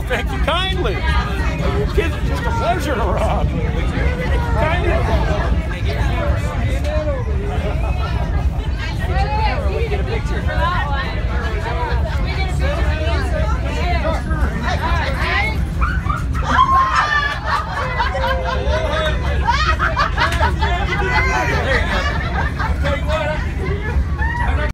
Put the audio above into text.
Well, thank you kindly. It's just a pleasure to rob.